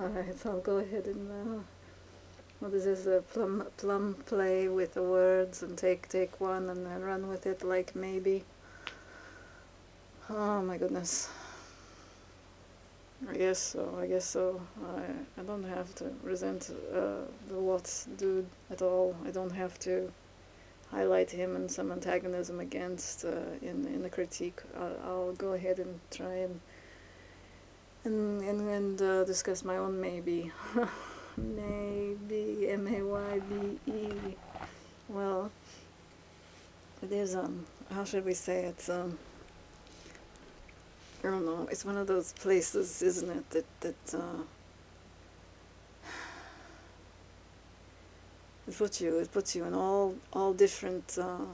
Alright, so I'll go ahead and uh, well, this is a plum plum play with the words and take take one and then run with it like maybe. Oh my goodness. I guess so. I guess so. I I don't have to resent uh, the what dude at all. I don't have to highlight him and some antagonism against uh, in in the critique. I'll, I'll go ahead and try and and and, and uh, discuss my own maybe. maybe M A Y B E. Well, it is um. How should we say it's Um. I don't know. It's one of those places, isn't it? That that uh, it puts you. It puts you in all all different uh,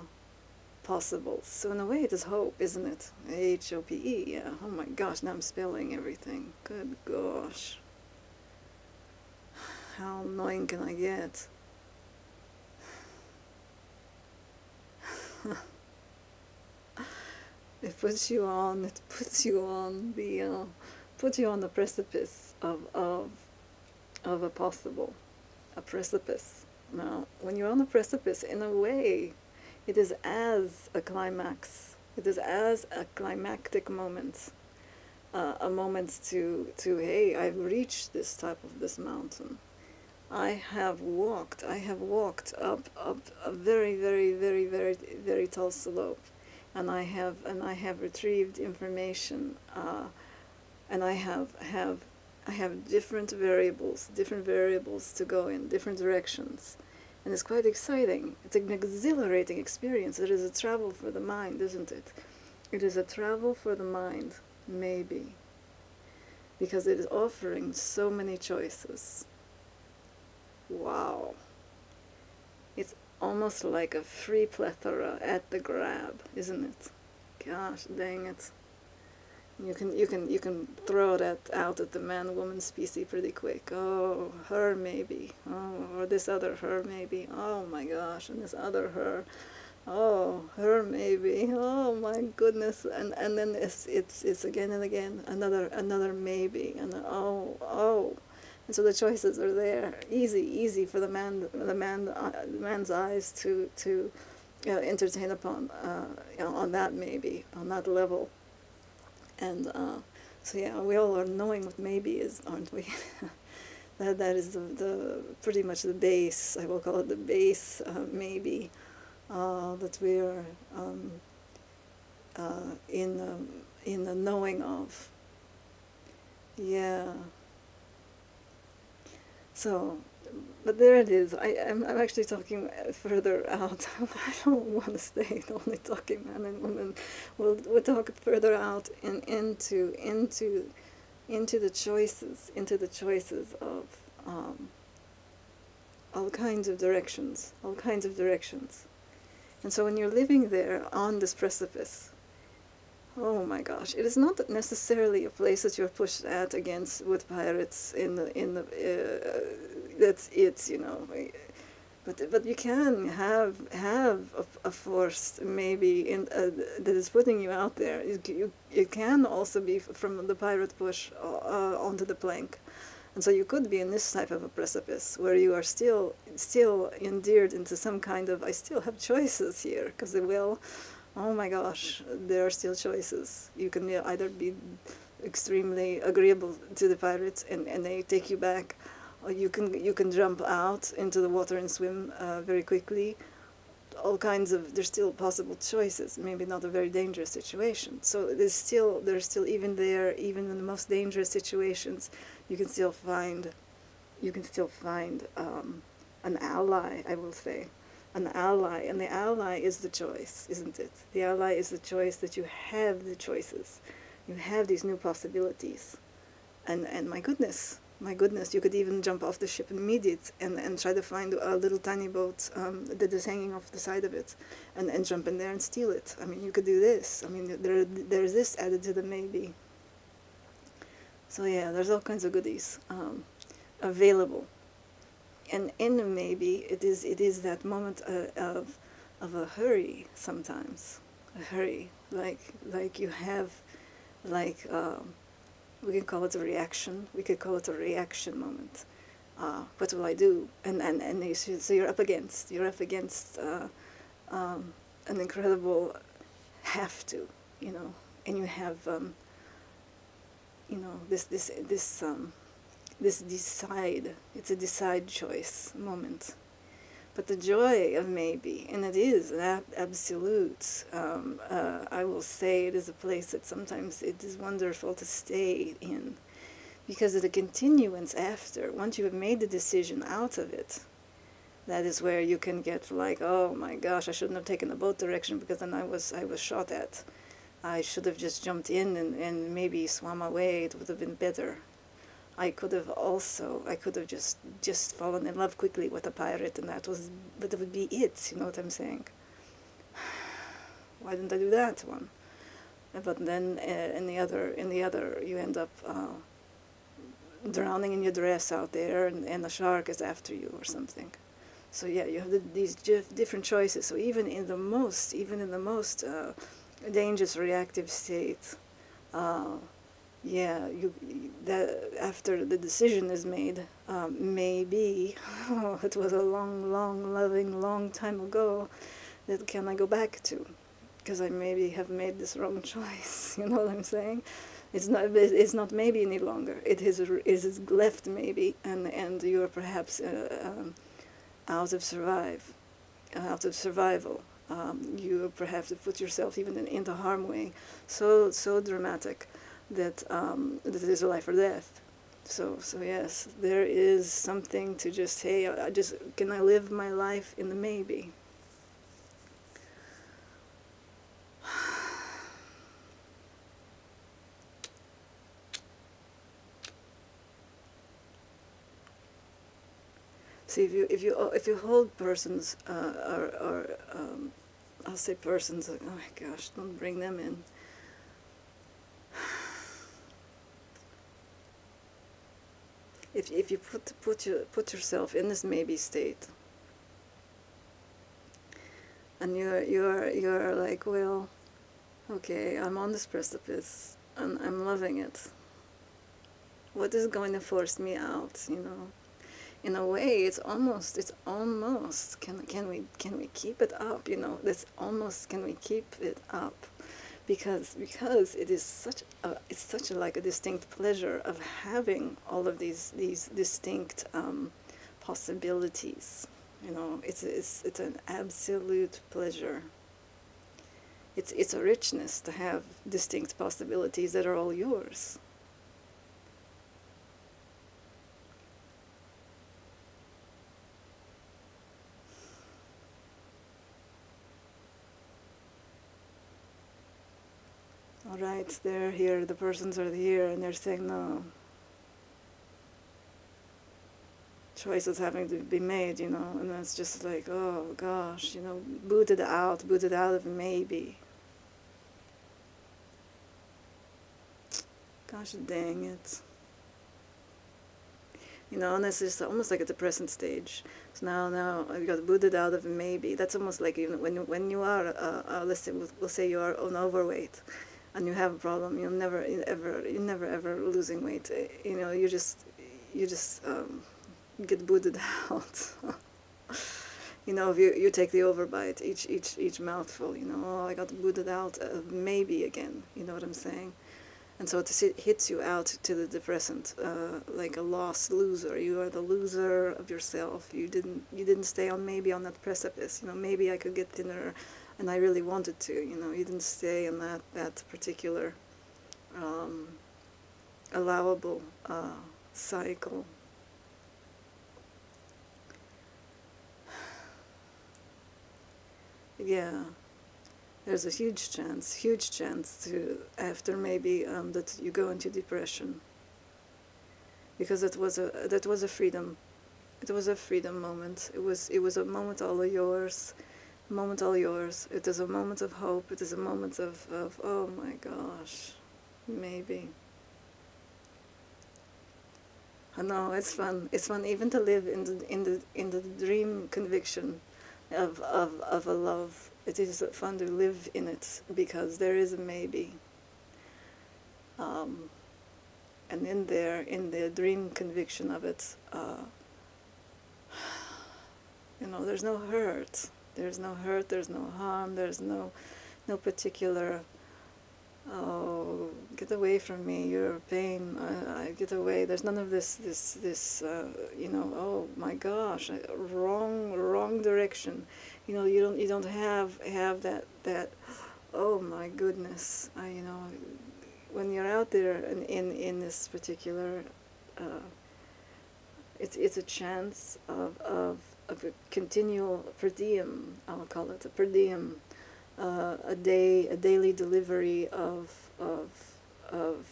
possibles. So in a way, it is hope, isn't it? H O P E. Yeah. Oh my gosh! Now I'm spelling everything. Good gosh. How annoying can I get? it puts you on it puts you on the uh, puts you on the precipice of of of a possible a precipice now when you're on the precipice in a way it is as a climax. It is as a climactic moment uh, a moment to to hey i've reached this type of this mountain. I have walked i have walked up up a very very very very very tall slope and I have and I have retrieved information, uh, and I have have I have different variables, different variables to go in different directions, and it's quite exciting. It's an exhilarating experience. It is a travel for the mind, isn't it? It is a travel for the mind, maybe, because it is offering so many choices. Wow. It's almost like a free plethora at the grab, isn't it? Gosh dang it. You can you can you can throw that out at the man woman species pretty quick. Oh, her maybe. Oh, or this other her maybe. Oh my gosh, and this other her. Oh, her maybe. Oh my goodness. And and then it's it's it's again and again another another maybe and oh oh and so the choices are there, easy, easy for the man, the man, uh, the man's eyes to to you know, entertain upon, uh, you know, on that maybe, on that level. And uh, so yeah, we all are knowing what maybe is, aren't we? that that is the, the pretty much the base. I will call it the base uh, maybe uh, that we are um, uh, in the, in the knowing of. Yeah. So, but there it is. I, I'm, I'm actually talking further out. I don't want to stay only talking man and woman. We'll, we'll talk further out and into, into, into the choices, into the choices of um, all kinds of directions, all kinds of directions. And so when you're living there on this precipice, Oh my gosh! It is not necessarily a place that you're pushed at against with pirates in the in the. Uh, that's it, you know. But but you can have have a, a force maybe in uh, that is putting you out there. You, you it can also be from the pirate push uh, onto the plank, and so you could be in this type of a precipice where you are still still endeared into some kind of I still have choices here because the will oh my gosh, there are still choices. You can either be extremely agreeable to the pirates and, and they take you back, or you can you can jump out into the water and swim uh, very quickly. All kinds of there's still possible choices. Maybe not a very dangerous situation. So there's still there's still even there even in the most dangerous situations, you can still find you can still find um, an ally. I will say an ally, and the ally is the choice, isn't it? The ally is the choice that you have the choices. You have these new possibilities. And, and my goodness, my goodness, you could even jump off the ship immediate and, and try to find a little tiny boat um, that is hanging off the side of it and, and jump in there and steal it. I mean, you could do this. I mean, there, there's this added to the maybe. So yeah, there's all kinds of goodies um, available and in maybe it is it is that moment uh, of of a hurry sometimes a hurry like like you have like um, We can call it a reaction. We could call it a reaction moment. Uh, what will I do? And and and you, so you're up against you're up against uh, um, an incredible have to, you know, and you have um, you know this this this um, this decide. It's a decide choice moment. But the joy of maybe, and it is an ab- absolute. Um, uh, I will say it is a place that sometimes it is wonderful to stay in, because of the continuance after. Once you have made the decision out of it, that is where you can get like, oh my gosh, I shouldn't have taken the boat direction because then I was I was shot at. I should have just jumped in and, and maybe swam away. It would have been better. I could have also I could have just just fallen in love quickly with a pirate and that was but it would be it you know what I'm saying? Why didn't I do that one? But then uh, in the other in the other you end up uh, drowning in your dress out there and, and the shark is after you or something. So yeah you have the, these different choices. So even in the most even in the most uh, dangerous reactive state uh, yeah, you that after the decision is made, um, maybe oh, it was a long, long, loving, long time ago. That can I go back to? Because I maybe have made this wrong choice. You know what I'm saying? It's not. It's not maybe any longer. It is. Is left maybe, and and you are perhaps uh, um, out of survive, out of survival. Um, you perhaps put yourself even in, into harm way. So so dramatic that um, is life or death. So so yes, there is something to just hey, I just can I live my life in the maybe. See if you if you if you hold persons uh, or or um, I'll say persons. Oh my gosh, don't bring them in. If, if you put put your, put yourself in this maybe state. And you're you're you're like well okay i'm on this precipice and i'm loving it. What is going to force me out you know? In a way it's almost it's almost can can we can we keep it up you know? This almost can we keep it up because because it is such a it's such a, like a distinct pleasure of having all of these these distinct um, possibilities. You know, it's it's it's an absolute pleasure. It's it's a richness to have distinct possibilities that are all yours. All right, they're here, the persons are here, and they're saying no. Choices having to be made, you know, and it's just like, oh gosh, you know, booted out, booted out of maybe. Gosh dang it. You know, and this is almost like a depressant stage. So now, now you got booted out of maybe. That's almost like even when when you are, uh, uh, let's say, we'll, we'll say you are on overweight and you have a problem, you'll never ever you're never ever losing weight. You know, you just you just um, get booted out. you know, if you you take the overbite, each each each mouthful, you know, oh, I got booted out, uh, maybe again. You know what I'm saying? And so it hits you out to the depressant, uh, like a lost loser. You are the loser of yourself. You didn't you didn't stay on maybe on that precipice. You know, maybe I could get thinner and I really wanted to. You know, you didn't stay in that that particular um, allowable uh, cycle. Yeah, there's a huge chance, huge chance to after maybe um, that you go into depression because it was a that was a freedom, it was a freedom moment. It was it was a moment all of yours moment all yours. It is a moment of hope. It is a moment of, of oh my gosh, maybe. I know it's fun. It's fun even to live in the in the in the dream conviction of of of a love. It is fun to live in it because there is a maybe. Um, and in there, in the dream conviction of it, uh, you know, there's no hurt. There's no hurt. There's no harm. There's no, no particular. Oh, get away from me! You're pain. I, I get away. There's none of this. This. This. Uh, you know. Oh my gosh! Wrong. Wrong direction. You know. You don't. You don't have have that. That. Oh my goodness! I. You know. When you're out there in in, in this particular. Uh, it's it's a chance of of a continual per diem, I'll call it a per diem, uh, a day, a daily delivery of of of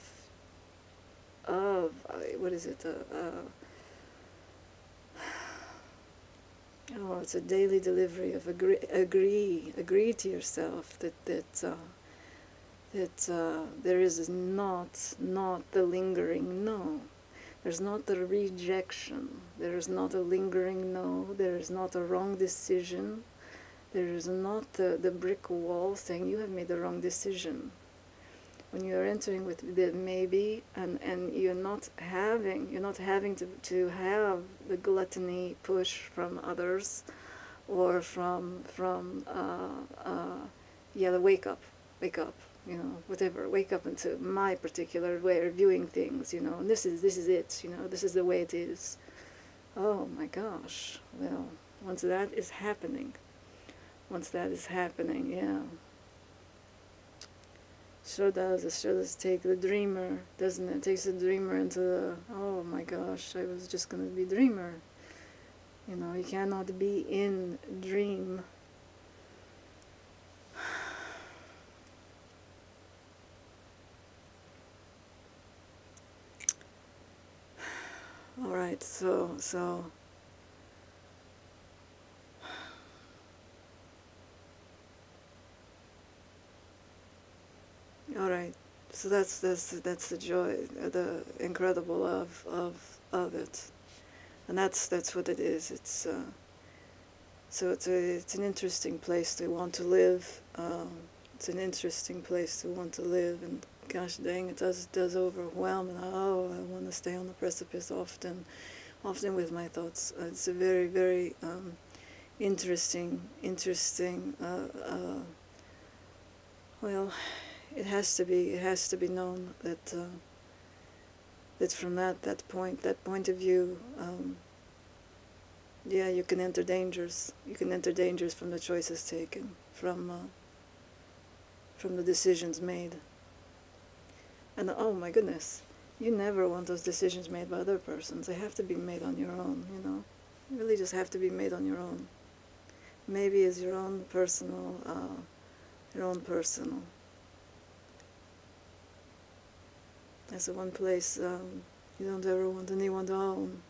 of uh, what is it? Uh, uh, oh, it's a daily delivery of agree, agree, agree to yourself that that uh, that uh, there is not not the lingering no there's not a rejection. There is not a lingering no. There is not a wrong decision. There is not the, the brick wall saying you have made the wrong decision. When you are entering with the maybe and, and you're not having you're not having to, to have the gluttony push from others or from from uh, uh, yeah the wake up wake up you know, whatever, wake up into my particular way of viewing things, you know, and this is, this is it, you know, this is the way it is. Oh my gosh, well, once that is happening, once that is happening, yeah. Sure does, it sure does take the dreamer, doesn't it? it takes the dreamer into the, oh my gosh, I was just going to be dreamer. You know, you cannot be in dream so so. All right so that's that's that's the joy the incredible of of of it. And that's that's what it is. It's uh, so it's a it's an interesting place to want to live um, it's an interesting place to want to live and gosh dang, it does does overwhelm, and oh, I want to stay on the precipice often, often with my thoughts. Uh, it's a very, very um, interesting, interesting. Uh, uh, well, it has to be. It has to be known that uh, that from that that point, that point of view. Um, yeah, you can enter dangers. You can enter dangers from the choices taken, from uh, from the decisions made. And oh my goodness, you never want those decisions made by other persons. They have to be made on your own, you know. You really just have to be made on your own. Maybe as your own personal, uh, your own personal. That's the one place um, you don't ever want anyone to own.